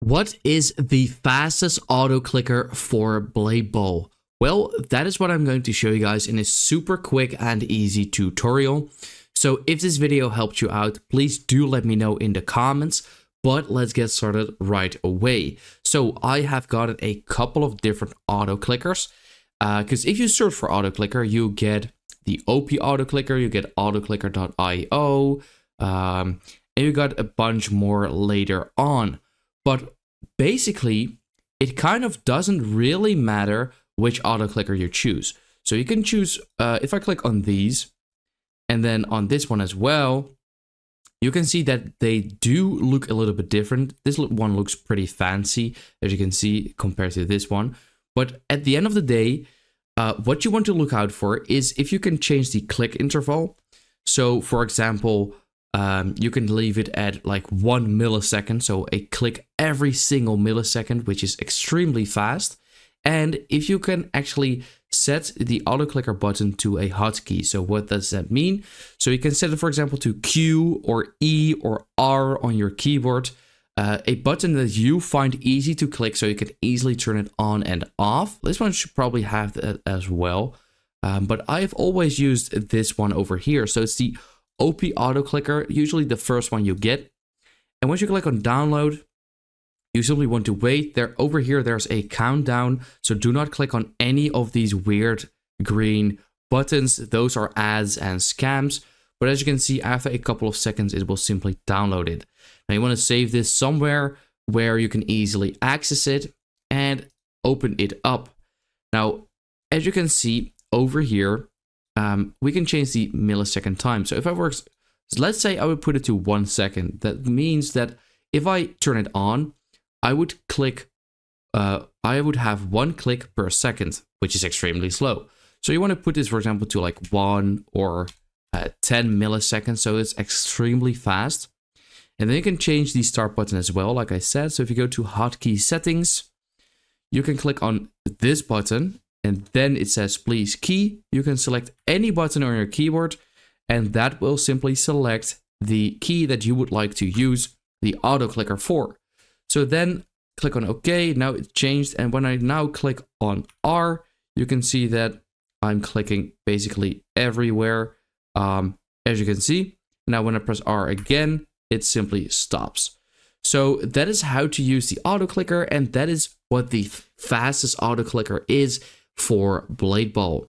What is the fastest auto clicker for Blade Ball? Well, that is what I'm going to show you guys in a super quick and easy tutorial. So if this video helped you out, please do let me know in the comments. But let's get started right away. So I have gotten a couple of different auto clickers. Because uh, if you search for auto clicker, you get the OP auto clicker, you get autoclicker.io, um, and you got a bunch more later on. But basically, it kind of doesn't really matter which auto clicker you choose. So you can choose, uh, if I click on these, and then on this one as well, you can see that they do look a little bit different. This one looks pretty fancy, as you can see, compared to this one. But at the end of the day, uh, what you want to look out for is if you can change the click interval. So for example, um, you can leave it at like one millisecond, so a click every single millisecond, which is extremely fast. And if you can actually set the auto clicker button to a hotkey. So what does that mean? So you can set it, for example, to Q or E or R on your keyboard. Uh, a button that you find easy to click so you can easily turn it on and off. This one should probably have that as well. Um, but I've always used this one over here. So it's the OP auto clicker, usually the first one you get. And once you click on download, you simply want to wait. There over here, there's a countdown. So do not click on any of these weird green buttons. Those are ads and scams. But as you can see, after a couple of seconds, it will simply download it. Now you want to save this somewhere where you can easily access it and open it up. Now, as you can see over here, um, we can change the millisecond time. So if I works, let's say I would put it to one second. That means that if I turn it on, I would click, uh, I would have one click per second, which is extremely slow. So you want to put this, for example, to like one or uh, 10 milliseconds. So it's extremely fast. And then you can change the start button as well, like I said. So if you go to hotkey settings, you can click on this button and then it says please key. You can select any button on your keyboard and that will simply select the key that you would like to use the auto clicker for. So then click on OK. Now it's changed. And when I now click on R, you can see that I'm clicking basically everywhere. Um, as you can see, now when I press R again, it simply stops. So that is how to use the auto clicker and that is what the fastest auto clicker is for Blade Ball.